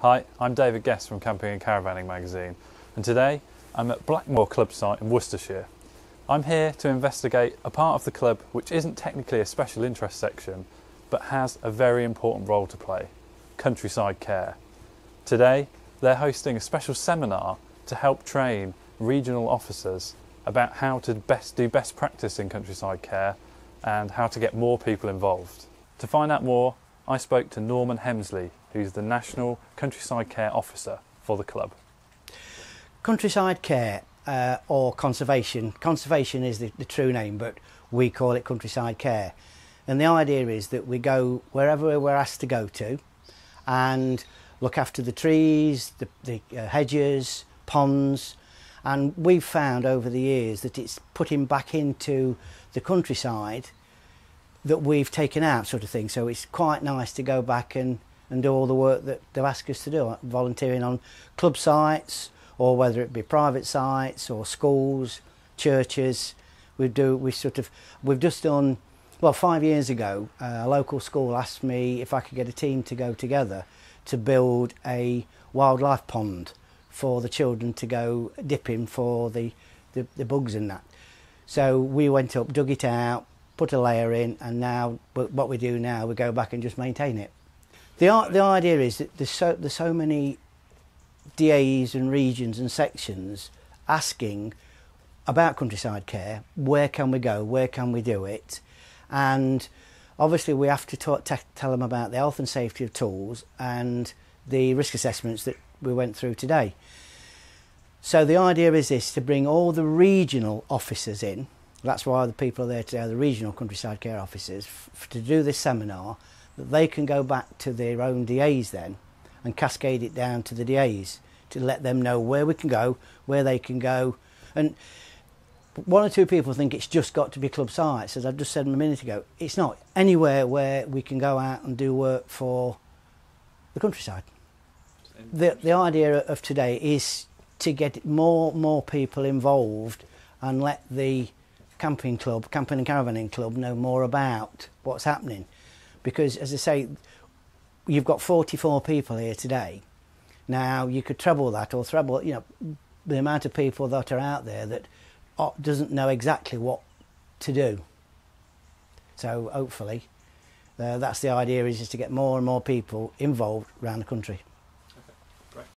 Hi, I'm David Guest from Camping and Caravanning magazine, and today I'm at Blackmore Club site in Worcestershire. I'm here to investigate a part of the club which isn't technically a special interest section, but has a very important role to play countryside care. Today, they're hosting a special seminar to help train regional officers about how to best do best practice in countryside care and how to get more people involved. To find out more, I spoke to Norman Hemsley, who's the National Countryside Care Officer for the club. Countryside care uh, or conservation, conservation is the, the true name, but we call it countryside care. And the idea is that we go wherever we're asked to go to and look after the trees, the, the uh, hedges, ponds, and we've found over the years that it's putting back into the countryside that we've taken out sort of thing. So it's quite nice to go back and, and do all the work that they've asked us to do, like volunteering on club sites or whether it be private sites or schools, churches. We do, we sort of, we've just done, well, five years ago, uh, a local school asked me if I could get a team to go together to build a wildlife pond for the children to go dipping for the, the, the bugs and that. So we went up, dug it out, put a layer in, and now what we do now, we go back and just maintain it. The, the idea is that there's so, there's so many DAs and regions and sections asking about countryside care, where can we go, where can we do it, and obviously we have to talk, tell them about the health and safety of tools and the risk assessments that we went through today. So the idea is this, to bring all the regional officers in, that's why the people are there today, the regional countryside care officers, to do this seminar, that they can go back to their own DAs then and cascade it down to the DAs to let them know where we can go, where they can go. And one or two people think it's just got to be club sites, as I've just said a minute ago. It's not. Anywhere where we can go out and do work for the countryside. The, the idea of today is to get more more people involved and let the camping club, camping and caravanning club, know more about what's happening. Because, as I say, you've got 44 people here today. Now, you could treble that or treble, you know, the amount of people that are out there that doesn't know exactly what to do. So, hopefully, uh, that's the idea is just to get more and more people involved around the country.